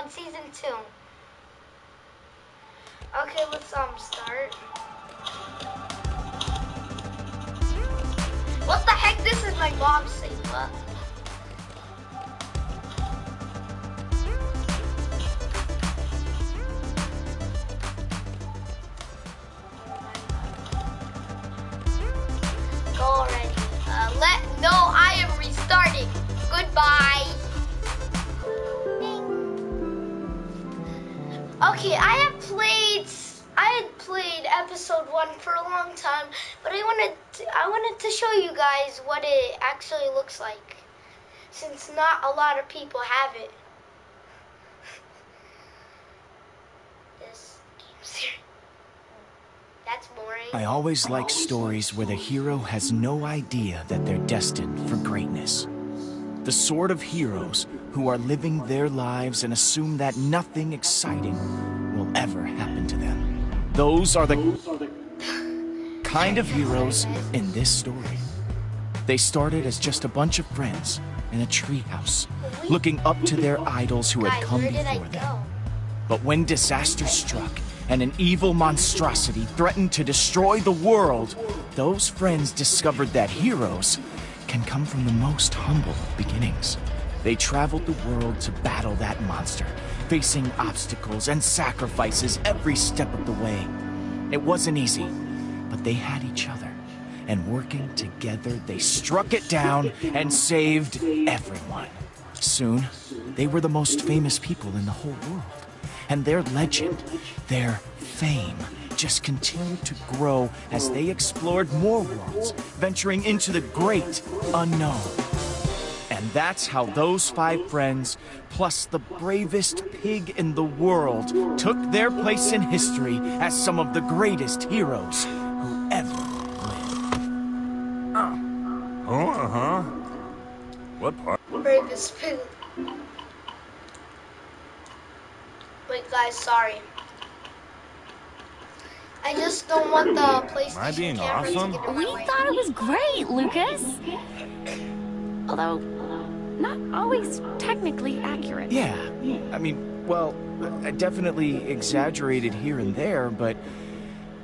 on season two. Okay, let's um start. What the heck? This is my mom's. What? Go already. Uh, let no, I am restarting. Goodbye. Okay, I have played. I had played episode one for a long time, but I wanted to, I wanted to show you guys what it actually looks like, since not a lot of people have it. This game series. That's boring. I always like stories where the hero has no idea that they're destined for greatness. The Sword of heroes who are living their lives and assume that nothing exciting will ever happen to them. Those are the kind of heroes in this story. They started as just a bunch of friends in a treehouse, looking up to their idols who had come where did I before them. But when disaster struck and an evil monstrosity threatened to destroy the world, those friends discovered that heroes can come from the most humble beginnings. They traveled the world to battle that monster, facing obstacles and sacrifices every step of the way. It wasn't easy, but they had each other. And working together, they struck it down and saved everyone. Soon, they were the most famous people in the whole world. And their legend, their fame, just continued to grow as they explored more worlds, venturing into the great unknown. And that's how those five friends, plus the bravest pig in the world, took their place in history as some of the greatest heroes who ever lived. Oh, uh-huh. What part? Bravest pig. Wait, guys, sorry. I just don't want the PlayStation Am I being camera to awesome? get in We thought it was great, Lucas. Although, not always technically accurate. Yeah, I mean, well, I definitely exaggerated here and there, but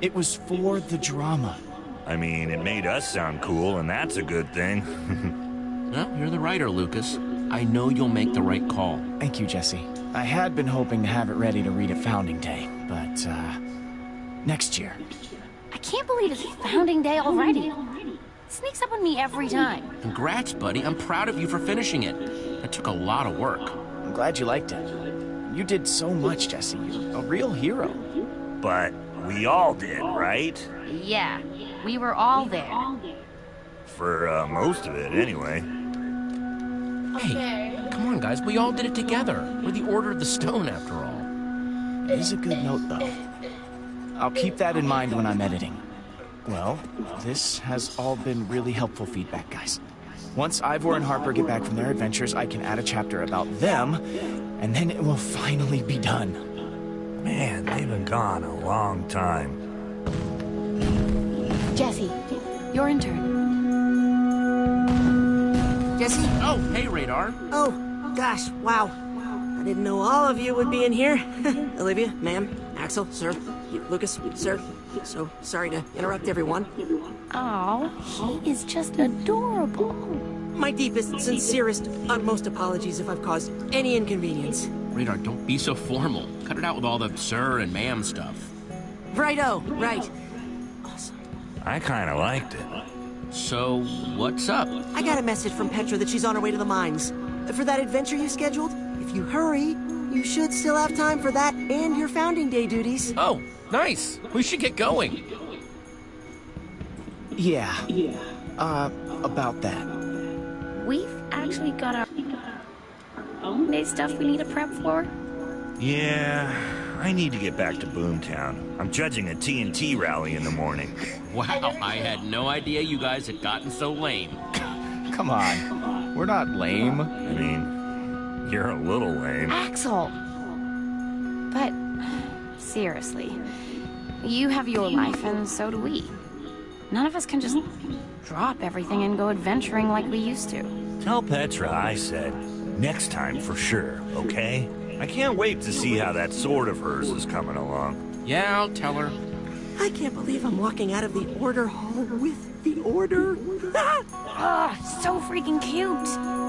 it was for the drama. I mean, it made us sound cool, and that's a good thing. Well, you're the writer, Lucas. I know you'll make the right call. Thank you, Jesse. I had been hoping to have it ready to read at Founding Day, but, uh, next year. I can't believe it's founding day already. Sneaks up on me every time. Congrats, buddy. I'm proud of you for finishing it. It took a lot of work. I'm glad you liked it. You did so much, Jesse. You're a real hero. but we all did, right? Yeah, we were all there. For uh, most of it, anyway. Hey, come on, guys. We all did it together. We're the Order of the Stone, after all. It is a good note, though. I'll keep that in mind when I'm editing. Well, this has all been really helpful feedback, guys. Once Ivor and Harper get back from their adventures, I can add a chapter about them, and then it will finally be done. Man, they've been gone a long time. Jesse, your intern. Jesse? Oh, hey, Radar. Oh, gosh, wow. I didn't know all of you would be in here. Olivia, ma'am, Axel, sir, Lucas, sir. So sorry to interrupt everyone. Oh, he is just adorable. My deepest, sincerest, utmost apologies if I've caused any inconvenience. Radar, don't be so formal. Cut it out with all the sir and ma'am stuff. Righto, right. I kind of liked it. So, what's up? I got a message from Petra that she's on her way to the mines. For that adventure you scheduled, if you hurry, you should still have time for that and your founding day duties. Oh, nice. We should get going. Yeah. Yeah. Uh, about that. We've actually got our own day stuff we need to prep for. Yeah, I need to get back to Boomtown. I'm judging a TNT rally in the morning. Wow, I had no idea you guys had gotten so lame. Come on. We're not lame. I mean, you're a little lame. Axel! But, seriously, you have your life and so do we. None of us can just drop everything and go adventuring like we used to. Tell Petra I said next time for sure, okay? I can't wait to see how that sword of hers is coming along. Yeah, I'll tell her. I can't believe I'm walking out of the Order Hall with the Order. Ah! So freaking cute.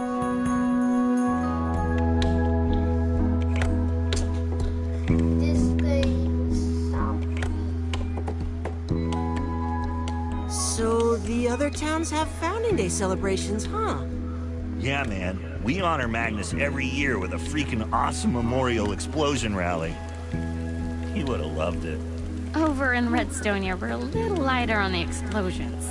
Other towns have Founding Day celebrations, huh? Yeah, man. We honor Magnus every year with a freaking awesome memorial explosion rally. He would have loved it. Over in Redstonia, we're a little lighter on the explosions.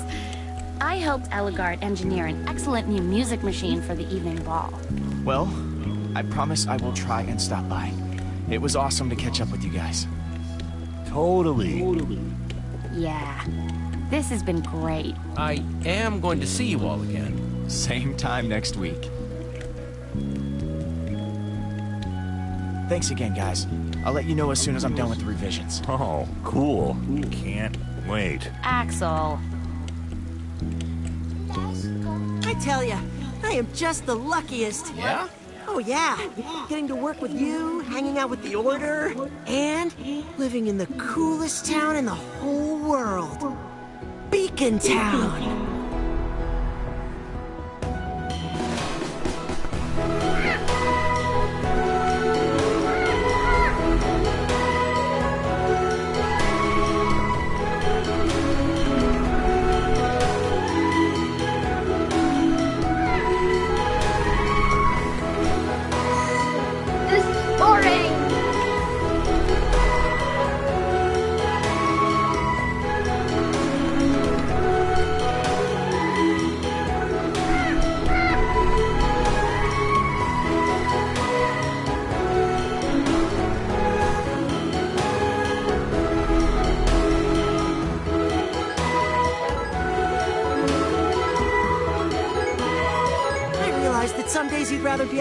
I helped Ellegaard engineer an excellent new music machine for the evening ball. Well, I promise I will try and stop by. It was awesome to catch up with you guys. Totally. Yeah, this has been great. I am going to see you all again. Same time next week. Thanks again, guys. I'll let you know as soon as I'm done with the revisions. Oh, cool. Can't wait. Axel, I tell you, I am just the luckiest. Yeah? Oh yeah, getting to work with you, hanging out with the Order, and living in the coolest town in the whole world. Beacon Town.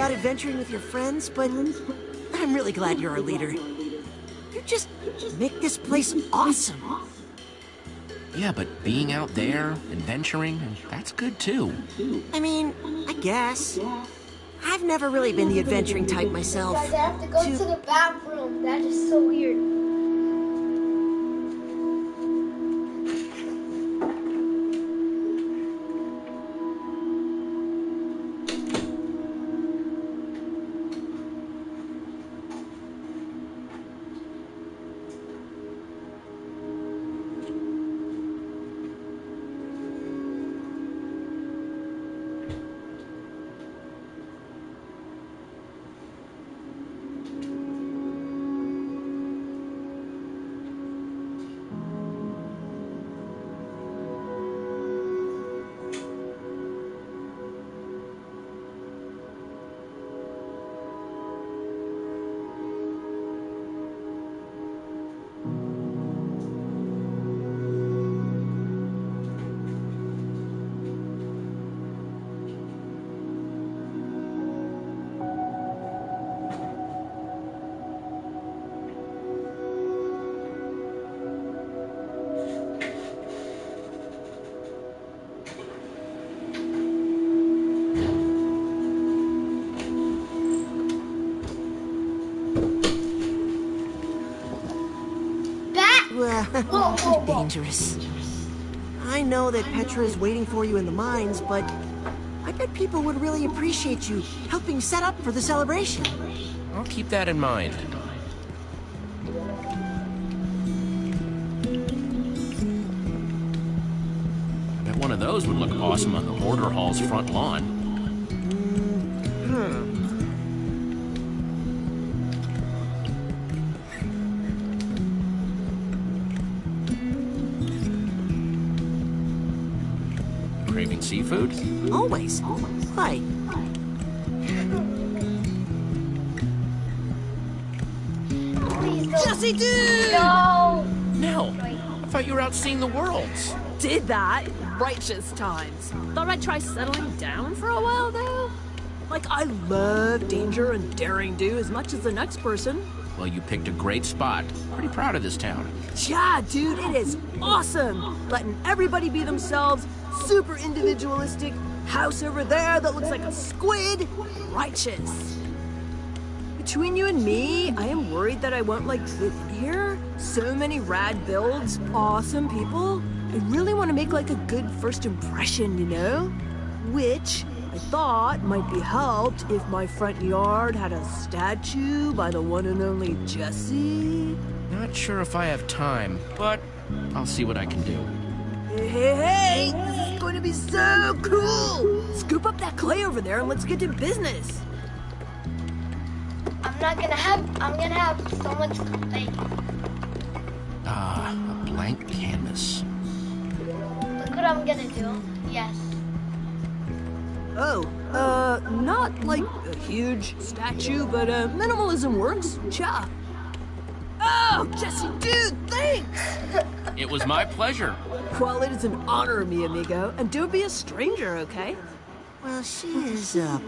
out adventuring with your friends, but I'm really glad you're our leader. You just make this place awesome. Yeah, but being out there, adventuring, that's good too. I mean, I guess. I've never really been the adventuring type myself. Guys, I have to go to the bathroom. That is so weird. dangerous. I know that Petra is waiting for you in the mines, but I bet people would really appreciate you helping set up for the celebration. I'll keep that in mind. I Bet one of those would look awesome on the Order Hall's front lawn. Always. Why? Please don't. Jesse, dude! No. No. I thought you were out seeing the world. Did that righteous times. Thought I'd try settling down for a while, though. Like, I love danger and daring do as much as the next person. Well, you picked a great spot. Pretty proud of this town. Yeah, dude, it is awesome! Letting everybody be themselves, super individualistic, house over there that looks like a squid, righteous. between you and me, I am worried that I won't like fit here. So many rad builds, awesome people. I really want to make like a good first impression, you know? Which I thought might be helped if my front yard had a statue by the one and only Jesse. Not sure if I have time, but I'll see what I can do. Hey, hey, hey! This is going to be so cool! Scoop up that clay over there and let's get to business. I'm not gonna have. I'm gonna have so much clay. Ah, a blank canvas. Look what I'm gonna do. Yes. Oh, uh, not like a huge statue, but uh, minimalism works. Cha. Oh, Jesse, dude, thanks! It was my pleasure. Well, it is an honor, mi amigo, and don't be a stranger, okay? Well, she is a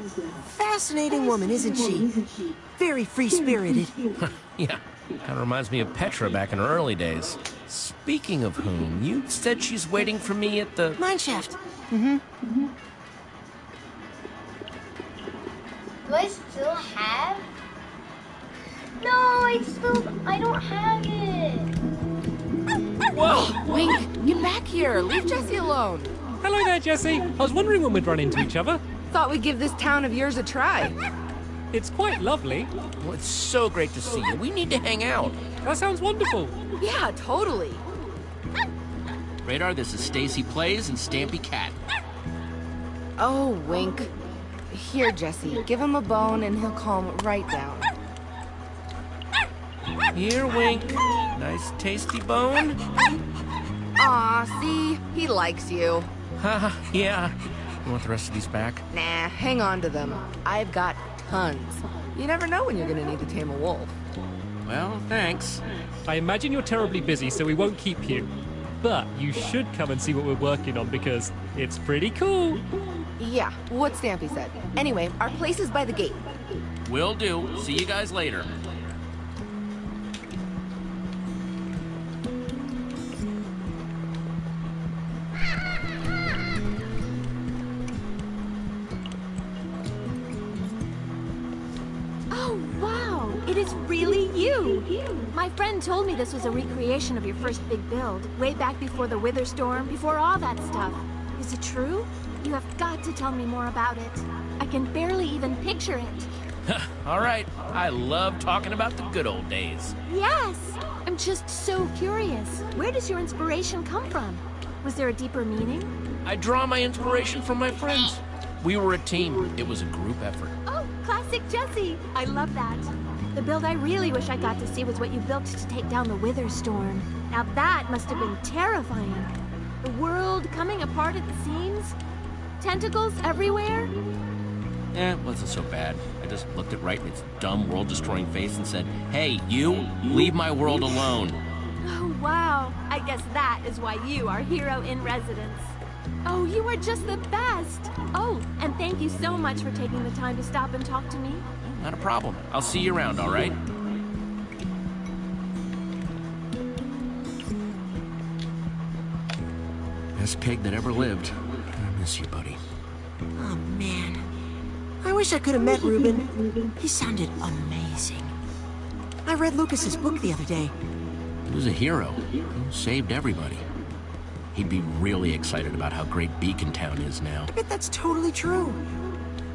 fascinating woman, isn't she? Very free-spirited. Yeah, kind of reminds me of Petra back in her early days. Speaking of whom, you said she's waiting for me at the. Mineshaft. Mm-hmm. Do I still have? No, I still. I don't have it. Whoa! Wink, get back here. Leave Jesse alone. Hello there, Jesse. I was wondering when we'd run into each other. Thought we'd give this town of yours a try. It's quite lovely. Well, it's so great to see you. We need to hang out. That sounds wonderful. Yeah, totally. Radar, this is Stacy Plays and Stampy Cat. Oh, Wink. Here, Jesse, give him a bone and he'll calm right down. Here, Wink. Nice tasty bone. Aw, see? He likes you. Haha, yeah. You want the rest of these back? Nah, hang on to them. I've got tons. You never know when you're gonna need to tame a wolf. Well, thanks. I imagine you're terribly busy, so we won't keep you. But you should come and see what we're working on because it's pretty cool. Yeah, what Stampy said. Anyway, our place is by the gate. Will do. See you guys later. My friend told me this was a recreation of your first big build, way back before the Wither Storm, before all that stuff. Is it true? You have got to tell me more about it. I can barely even picture it. All right. I love talking about the good old days. Yes! I'm just so curious. Where does your inspiration come from? Was there a deeper meaning? I draw my inspiration from my friends. We were a team. It was a group effort. Oh, classic Jesse! I love that. The build I really wish I got to see was what you built to take down the Wither Storm. Now that must have been terrifying. The world coming apart at the seams? Tentacles everywhere? Eh, it wasn't so bad. I just looked it right in its dumb, world-destroying face and said, Hey, you, leave my world alone. Oh, wow. I guess that is why you are hero in residence. Oh, you are just the best. Oh, and thank you so much for taking the time to stop and talk to me. Not a problem. I'll see you around, all right? Best pig that ever lived. I miss you, buddy. Oh, man. I wish I could have met Reuben. He sounded amazing. I read Lucas's book the other day. He was a hero. He saved everybody. He'd be really excited about how great Beacon Town is now. I bet that's totally true.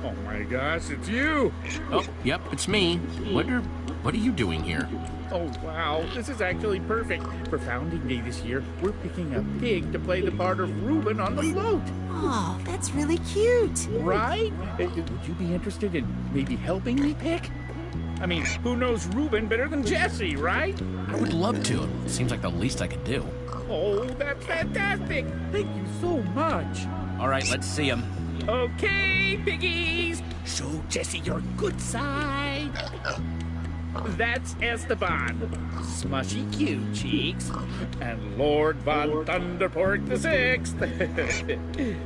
Oh my gosh, it's you! Oh, yep, it's me. What are, what are you doing here? Oh wow, this is actually perfect. For Founding Day this year, we're picking a pig to play the part of Reuben on the float. Oh, that's really cute. Right? Uh, Would you be interested in maybe helping me pick? I mean, who knows Reuben better than Jesse, right? I would love to. It Seems like the least I could do. Oh, that's fantastic! Thank you so much. All right, let's see him. Okay, piggies, show Jesse your good side. That's Esteban, smushy cute cheeks, and Lord Von Thunderpork the Sixth.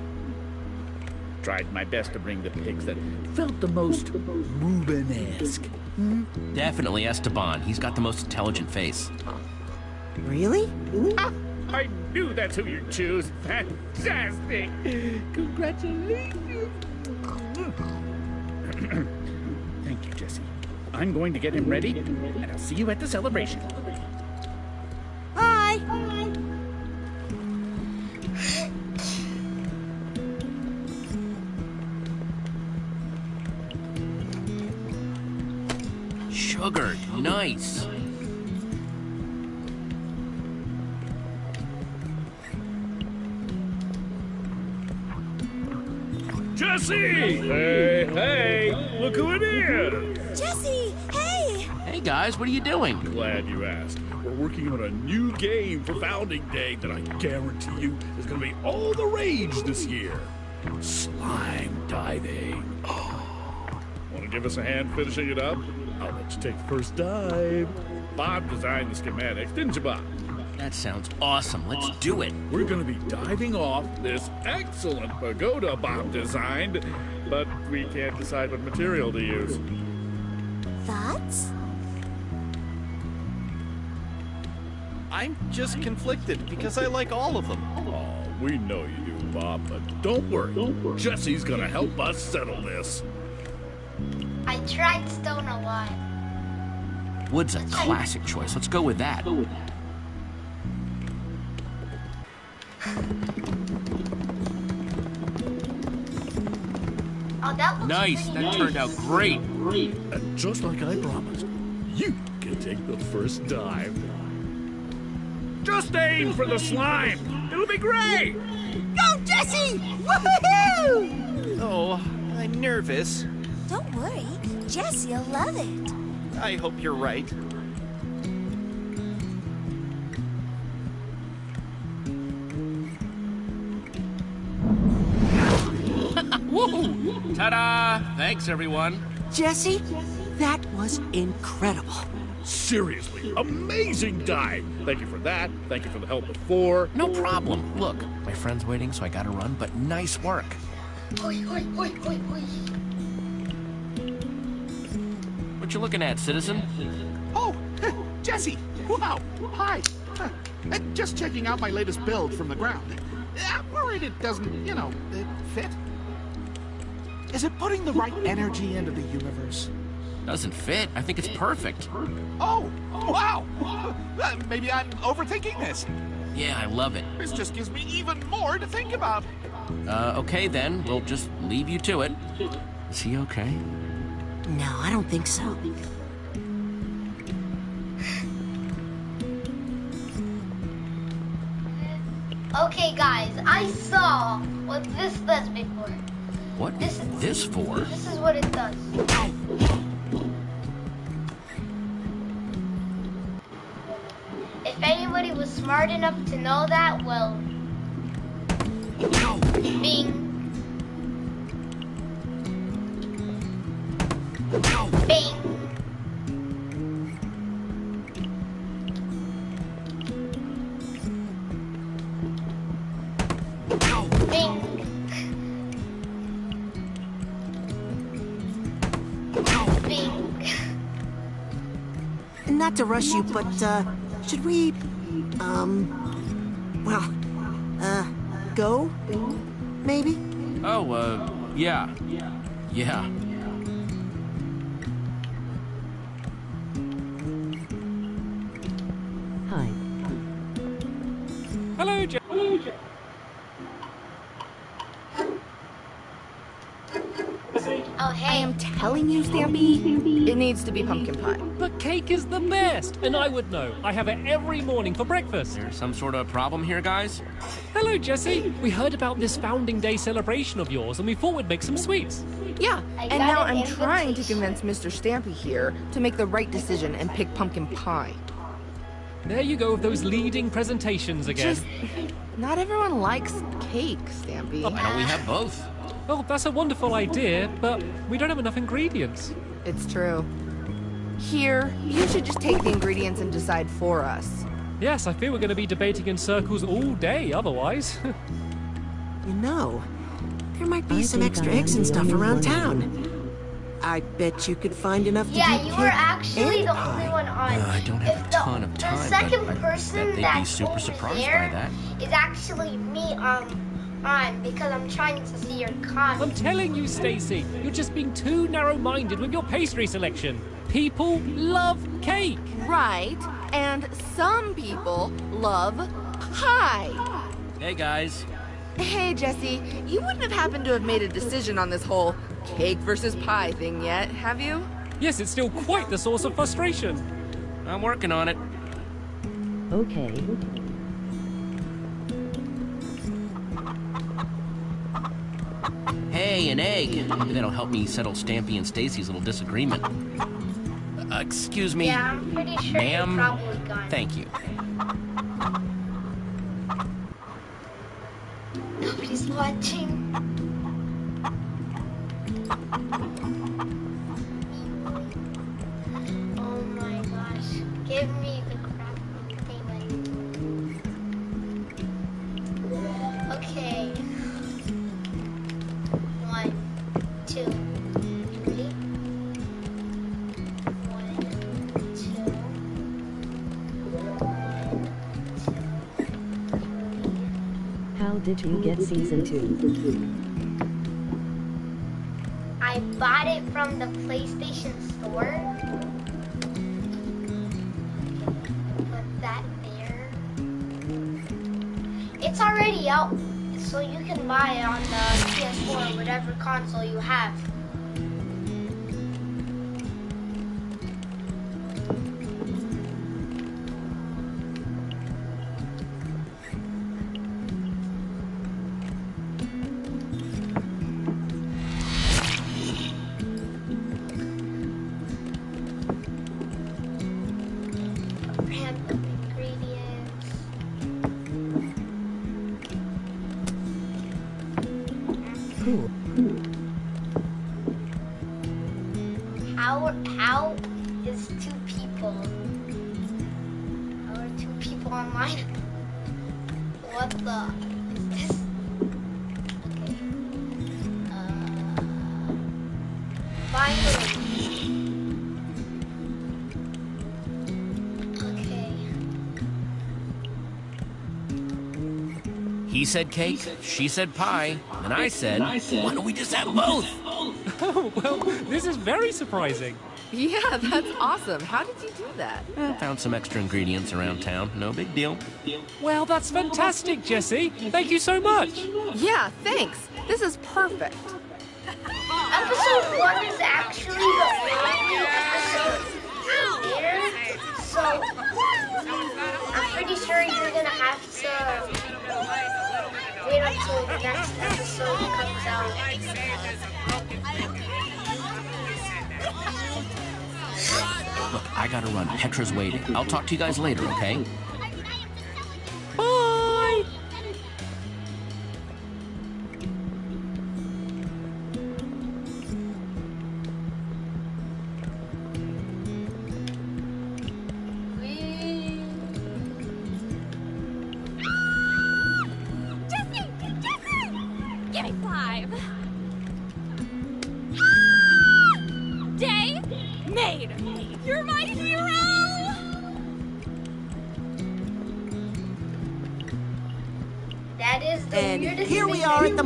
Tried my best to bring the pigs that felt the most Reuben-esque. Definitely Esteban. He's got the most intelligent face. Really? Ah, I knew that's who you'd choose. Fantastic! Congratulations! Thank you, Jesse. I'm going to get him ready, and I'll see you at the celebration. What are you doing? Glad you asked. We're working on a new game for Founding Day that I guarantee you is going to be all the rage this year. Slime diving. Oh. Want to give us a hand finishing it up? I'll let you take the first dive. Bob designed the schematics, didn't you, Bob? That sounds awesome. Let's do it. We're going to be diving off this excellent pagoda Bob designed, but we can't decide what material to use. I'm just conflicted because I like all of them. Oh, we know you do, Bob, but don't worry. Jesse's going to help us settle this. I tried stone a lot. Wood's a classic choice. Let's go with that. Oh, that looks Nice. pretty That turned out great. And just like I promised, you can take the first dive. Just aim for the slime. It'll be great. Go, Jesse! Woohoo! Oh, I'm nervous. Don't worry. Jesse'll love it. I hope you're right. Woo! Ta-da! Thanks, everyone. Jesse, that was incredible. Seriously, amazing dive. Thank you for that. Thank you for the help before. No problem. Look, my friend's waiting, so I gotta run, but nice work. Oi, oi, oi, oi, oi. What you looking at, citizen? Oh, Jesse! Wow! Hi! Huh. Uh, Just checking out my latest build from the ground. I'm worried it doesn't, you know, fit. Is it putting the right energy into the universe? Doesn't fit. I think it's perfect. Oh, wow! Uh, maybe I'm overthinking this. Yeah, I love it. This just gives me even more to think about. Uh, okay then. We'll just leave you to it. Is he okay? No, I don't think so. Okay, guys, I saw what this does before. What What is this for? This is what it does. Was smart enough to know that, well, Bing. Bing. Not to rush you, but, uh, should we, um, well, uh, go? Maybe? Oh, uh, yeah. Yeah. To be pumpkin pie. But cake is the best, and I would know. I have it every morning for breakfast. There's some sort of problem here, guys? Hello, Jesse. We heard about this founding day celebration of yours, and we thought we'd make some sweets. Yeah, and now an I'm trying to convince Mr. Stampy here to make the right decision and pick pumpkin pie. There you go with those leading presentations again. Just, not everyone likes cake, Stampy. Why don't we have both? Oh, that's a wonderful idea, but we don't have enough ingredients. It's true. Here, you should just take the ingredients and decide for us. Yes, I fear we're going to be debating in circles all day otherwise. You know, there might be I some extra eggs and stuff around town. I bet you could find enough to Yeah, do you cake were actually the pie. only one on. Uh, I don't have If a the- ton of The time, second but I person bet they'd be super over surprised by there that. is actually me um on because I'm trying to see your con I'm telling you, Stacy, you're just being too narrow-minded with your pastry selection. People love cake. Right. And some people love pie. Hey, guys. Hey, Jesse, you wouldn't have happened to have made a decision on this whole cake versus pie thing yet, have you? Yes, it's still quite the source of frustration. I'm working on it. Okay. Hey, an egg. Maybe that'll help me settle Stampy and Stacy's little disagreement. Uh, excuse me. Yeah, I'm pretty sure Ma'am? Thank you. Nobody's watching. I bought it from the PlayStation Store. Put that there. It's already out, so you can buy it on the PS4 or whatever console you have. Said cake, she said pie, and I said, why don't we just have both? Oh, well, this is very surprising. Yeah, that's awesome. How did you do that? Eh, found some extra ingredients around town. No big deal. Well, that's fantastic, Jesse. Thank you so much. Yeah, thanks. This is perfect. Episode one is actually the only episode there, so I'm pretty sure you're gonna have to wait the next episode comes out. Look, I gotta run. Petra's waiting. I'll talk to you guys later, okay?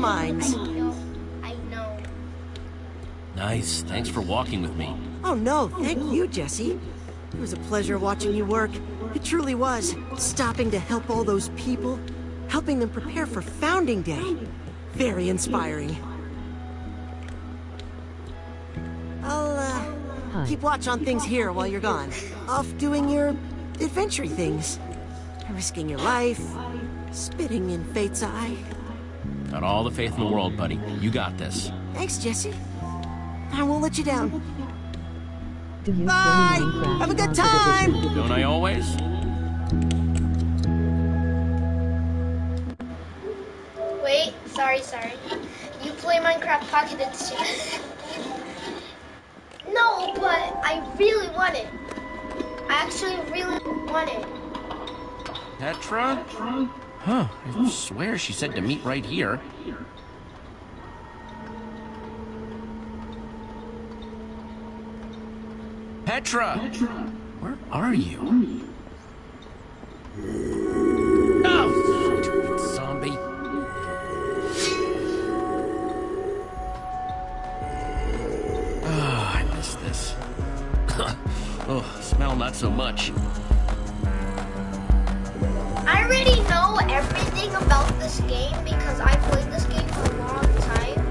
We thing are that- at the mines. I know. I know. Nice. Thanks for walking with me. Oh no, thank you, Jesse. It was a pleasure watching you work. It truly was. Stopping to help all those people, helping them prepare for Founding Day. Very inspiring. I'll, uh, keep watch on things here while you're gone. Off doing your adventure things. Risking your life, spitting in fate's eye. Got all the faith in the world, buddy. You got this. Thanks, Jesse. I won't let you down. Do you Bye! Have a good time! Don't I always? Wait, sorry, sorry. You play Minecraft Pocket Edition. no, but I really want it. I actually really want it. Petra? Huh. I swear she said to meet right here. Petra! Where are you? Oh, stupid zombie. Oh, I miss this. oh, Smell not so much. I already know everything about this game because I played this game for a long time.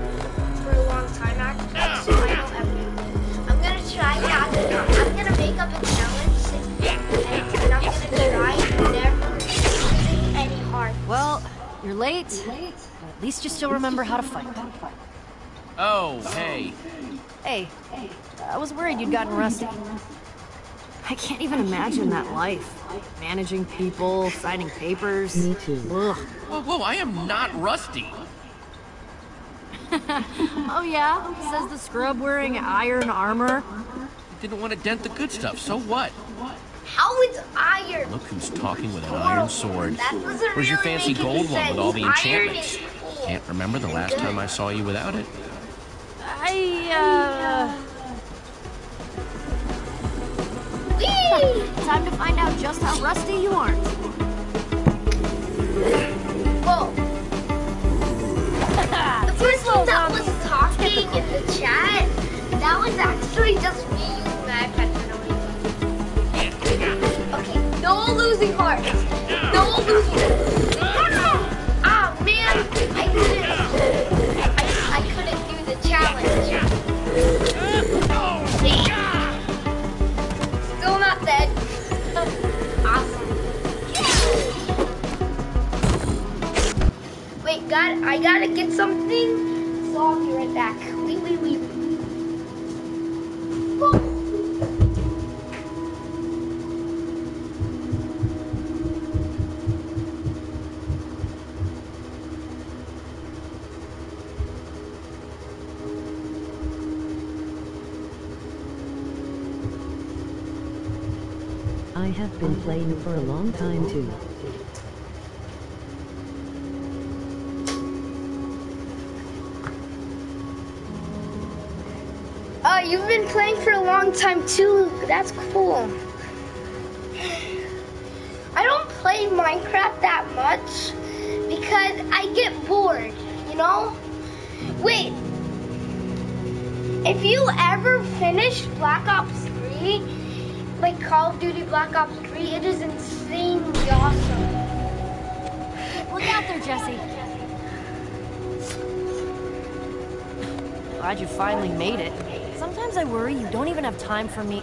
For a long time, actually. So I know everything. I'm gonna try not to. I'm gonna make up a challenge and, and I'm gonna try never using any heart. Well, you're late. but At least you still remember how to fight. Oh, hey. Hey, I was worried you'd gotten rusty. I can't even imagine that life. Managing people, signing papers. Me too. Ugh. Whoa, whoa, I am not rusty. oh yeah? Says the scrub wearing iron armor. Didn't want to dent the good stuff, so what? How is iron? Look who's talking with an iron sword. That doesn't Where's your fancy gold one with all the enchantments? Can't remember the last time I saw you without it. I, uh... Time to find out just how rusty you aren't. Whoa. The person that was talking in the chat, that was actually just me using my iPad. Okay, no losing hearts. No losing Ah, man, I couldn't. I, I couldn't do the challenge. Wait, God, I gotta get something. So I'll be right back. Wait, wait, wait. I have been playing for a long time too. Uh, you've been playing for a long time too. That's cool. I don't play Minecraft that much because I get bored, you know? Wait. If you ever finish Black Ops 3, like Call of Duty Black Ops 3, it is insanely awesome. Look out there, Jesse. Glad you finally made it. Sometimes I worry you don't even have time for me...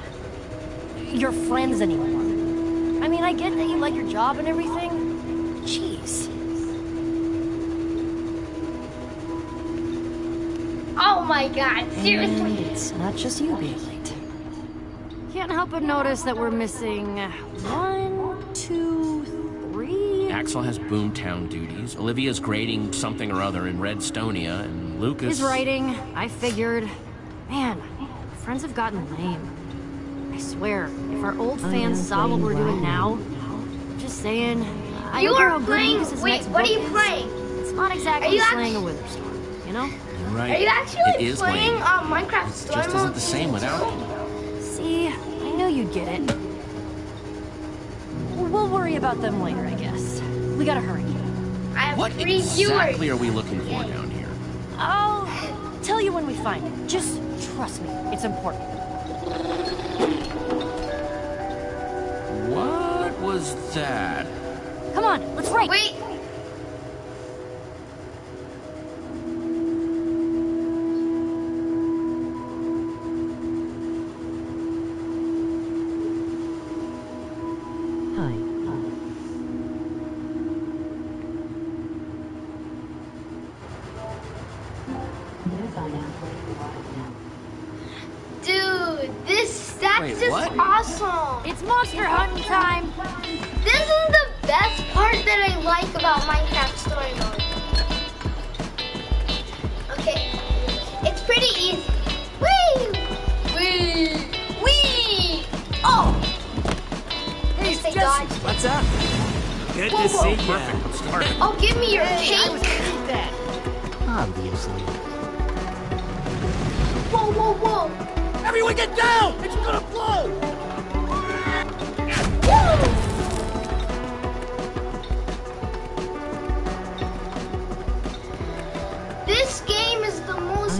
your friends anymore. I mean, I get that you like your job and everything. Jeez. Oh my god, seriously? And seriously. it's not just you being late. Can't help but notice that we're missing uh, one, two, three. Axel has Boomtown duties. Olivia's grading something or other in Redstonia, and Lucas. Is writing, I figured. Man, friends have gotten lame. I swear, if our old I fans saw what we're playing doing now, just saying. I You are playing. Wait, what are book you is. playing? It's not Are exactly you slaying a wither storm, you know? You're right. Are you actually it is playing lame. uh, Minecraft Story Just isn't the same without it. See, I knew you'd get it. We'll worry about them later, I guess. We gotta hurry. I have What three exactly viewers. are we looking for down here? I'll tell you when we find it. Just trust me, it's important. What was that? Come on, let's write. Wait.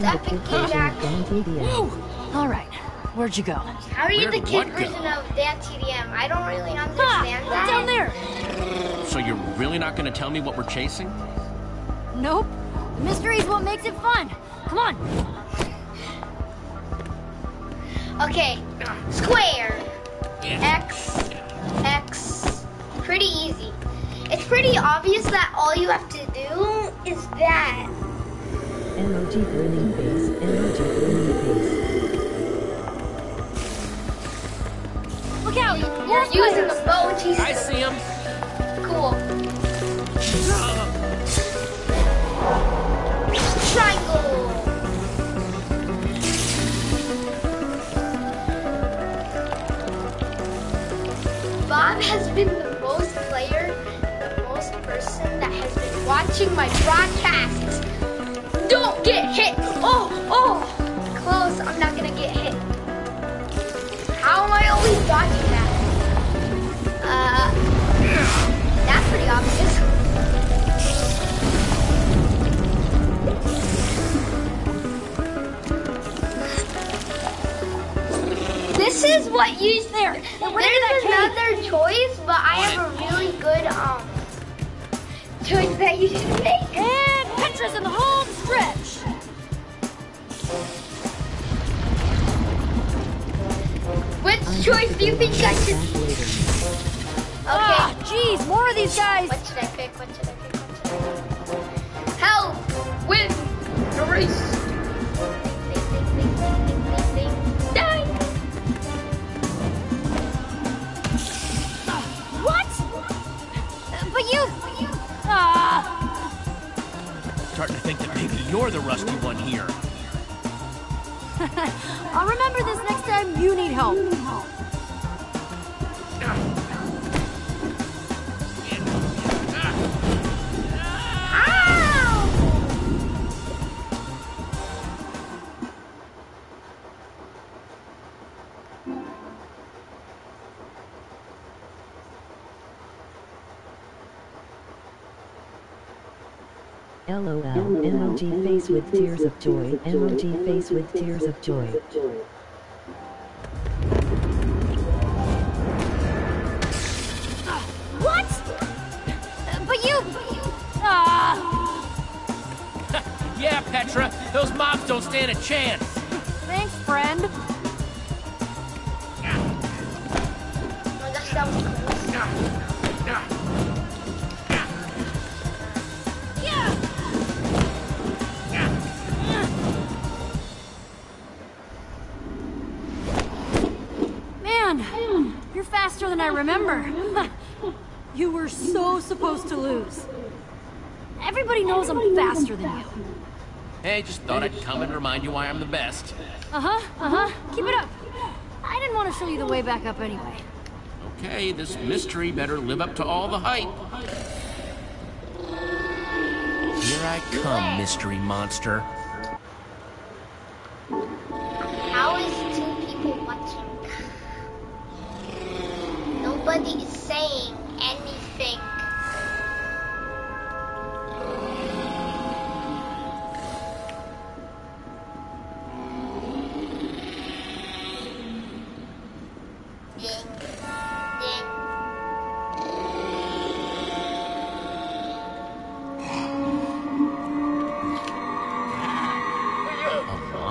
This the most I'm the epic kid game teacher, actually. Dante Diaz. All right, Where'd you go? How are you Where'd the kid what go? version of Dan TDM? I don't really understand that. Down there. So you're really not going to tell me what we're chasing? Nope. The mystery's what makes it fun. Come on. Okay, square. X, X. Pretty easy. It's pretty obvious that all you have to do is that. Emoji grinning face, emoji grinning face. Look out. You're More using spiders. emojis. I see him. Cool. Triangle. Bob has been the most player, the most person that has been watching my broadcasts. Get hit. Oh, oh, close. I'm not gonna get hit. How am I always dodging that? Uh, that's pretty obvious. This is what you There. There's Now, where did another choice, but I have a really good um choice that you should make. And Petra's in the home stretch. Which choice do you think I should? Okay. Ah, jeez, more of these guys. What should I pick? What should I pick? What should I pick? Help! Win the race. Ding, ding, ding, ding, ding, ding, ding. Die. What? But you. Ah. Starting to think that maybe you're the rusty one here. I'll remember this next time you need help. LOL. Emoji face with tears of joy. Emoji face with tears of joy. What? But you. Ah. Yeah, Petra, those mobs don't stand a chance. Thanks, friend. Oh my gosh, that was close. I remember. You were so supposed to lose. Everybody knows I'm faster than you. Hey, just thought I'd come and remind you why I'm the best. Uh huh, uh huh. Keep it up. I didn't want to show you the way back up anyway. Okay, this mystery better live up to all the hype. Here I come, mystery monster.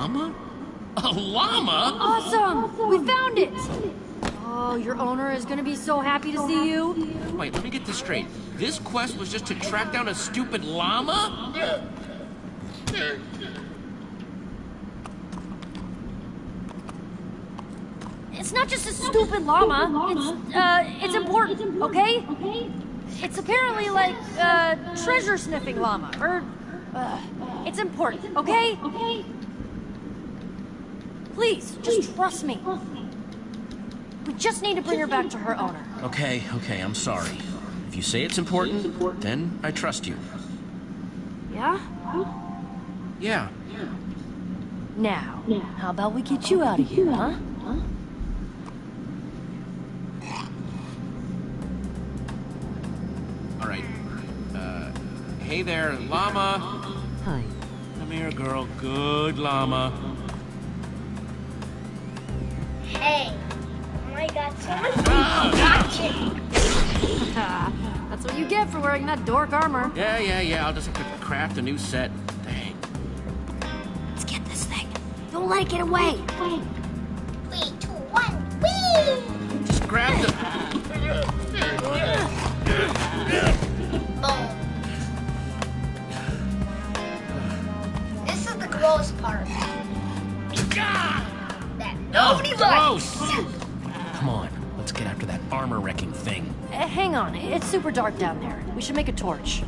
Llama? A llama? Awesome! We found it! Oh, your owner is gonna be so happy to see you. Wait, let me get this straight. This quest was just to track down a stupid llama? It's not just a stupid llama. It's, uh, it's important, okay? It's apparently like a treasure sniffing llama, or, uh, it's important, okay? okay? Please, just trust me. We just need to bring her back to her owner. Okay, okay, I'm sorry. If you say it's important, then I trust you. Yeah? Yeah. Now, how about we get you out of here, huh? All right. Uh, hey there, llama. Hi. Come here, girl. Good llama. Hey, oh my god, someone please watch. That's what you get for wearing that dork armor. Yeah, yeah, yeah. I'll just have to craft a new set. Dang. Let's get this thing. Don't let it get away. Wait, Three, two, one, whee! Just grab the. Dark down there. We should make a torch.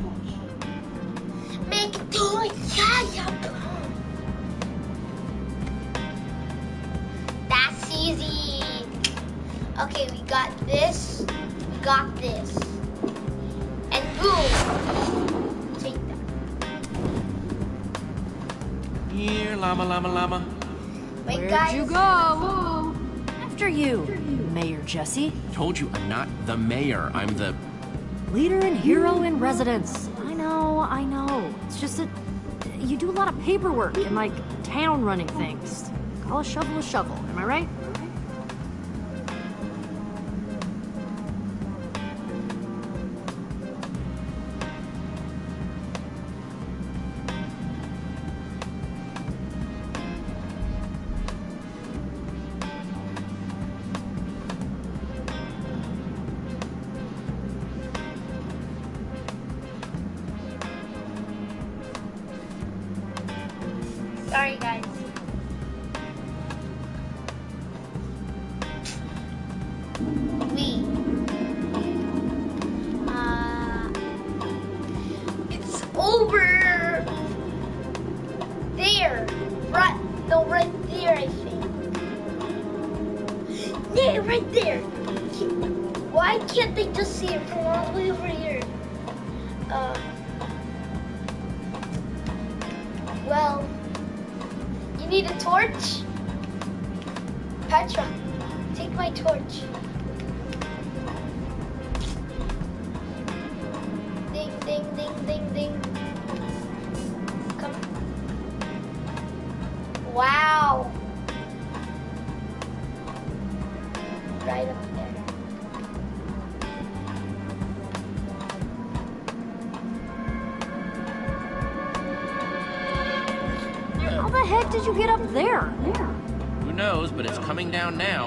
Make it do it. Yeah, yeah. That's easy. Okay, we got this. We got this. And boom. Take that. Here, llama, llama, llama. Wait, Where'd guys. you go? After you, Mayor Jesse. Told you I'm not the mayor. I'm the. Leader and hero in residence. I know, I know. It's just that you do a lot of paperwork and like town running things. Call a shovel a shovel, am I right? Sorry, guys. Now.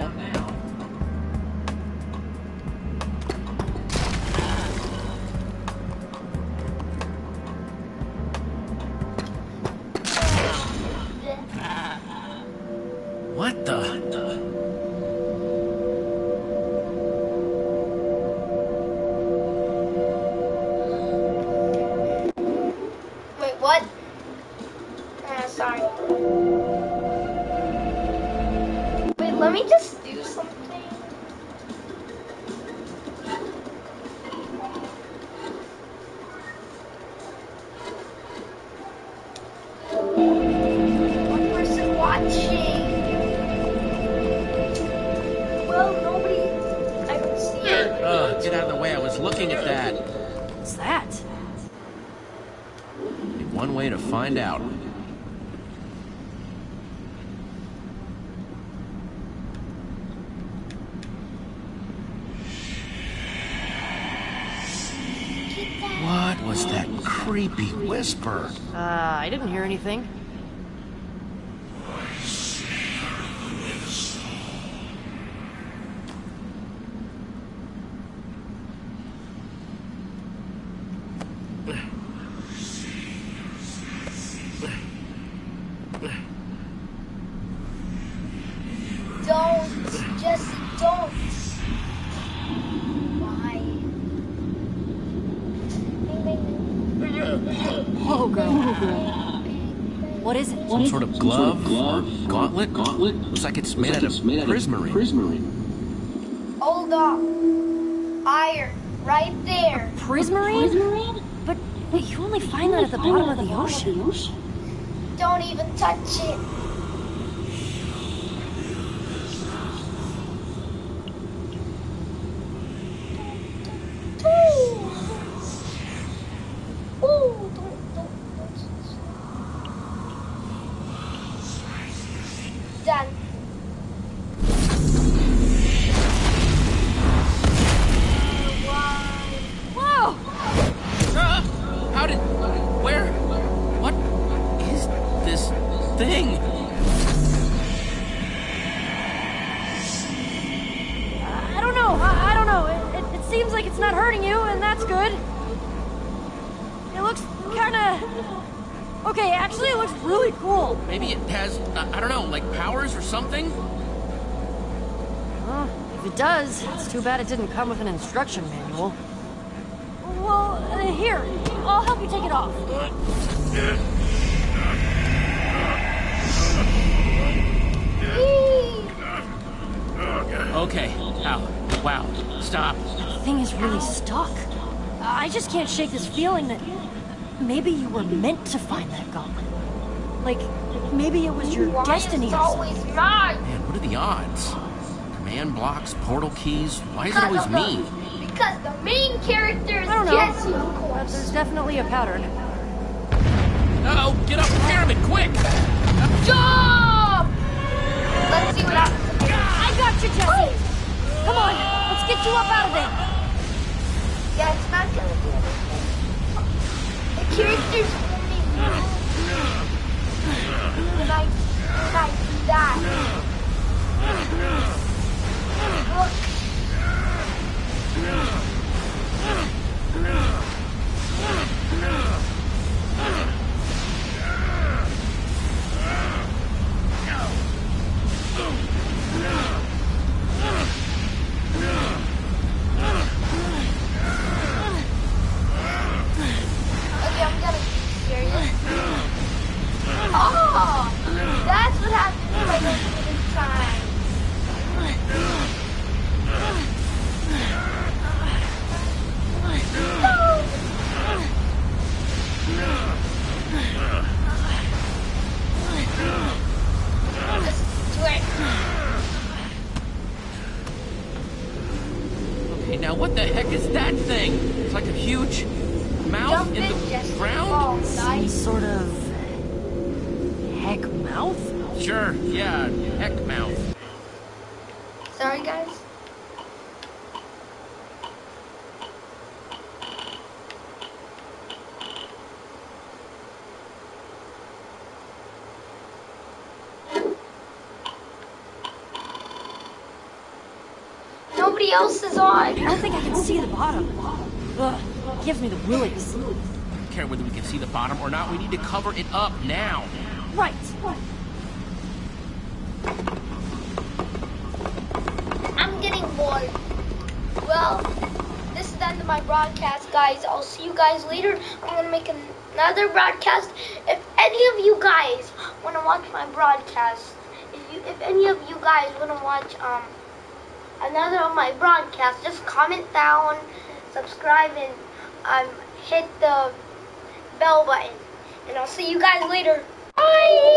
Uh, I didn't hear anything. Don't, Jesse, don't. Why? Oh, girl. What is it? Some sort of glove, or gauntlet? Gauntlet? Looks like it's made out of prismarine. Prismarine. Hold on. Iron, right there. Prismarine? Prismarine? But but you only find that at the bottom of the ocean. Don't even touch it. It didn't come with an instruction manual. Well, uh, here, I'll help you take it off. Okay. Ow. Wow. Stop. The thing is really stuck. I just can't shake this feeling that maybe you were meant to find that gauntlet. Like, maybe it was your Why destiny is or it always mine? Man, what are the odds? Command blocks, portal keys. Why is it always me? Because the main character is I don't know. Jesse, of course. there's definitely a pattern. Oh, get up the pyramid, quick! Jump! Let's see what happens. I got you, Jesse! Oh! Come on, let's get you up out of there. Yeah, it's not gonna be anything. The character's only when I when I do Come on. Nobody else is on. I don't think I can see the bottom. Ugh, gives me the willies. I don't care whether we can see the bottom or not, we need to cover it up now. Right. I'm getting bored. Well, this is the end of my broadcast, guys. I'll see you guys later. I'm gonna make another broadcast. If any of you guys want to watch my broadcast, if you, if any of you guys want to watch um another of my broadcasts, just comment down, subscribe, and um hit the bell button. And I'll see you guys later. Bye.